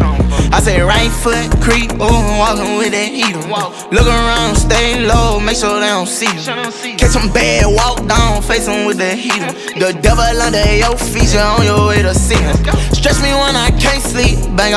I said right foot creep, ooh, walking with that heater. Look around, stay low, make sure they don't see you. Catch some bad, walk down, face them with the heater. The devil under your feet, you on your way to see him. Stretch me when I can't sleep, bang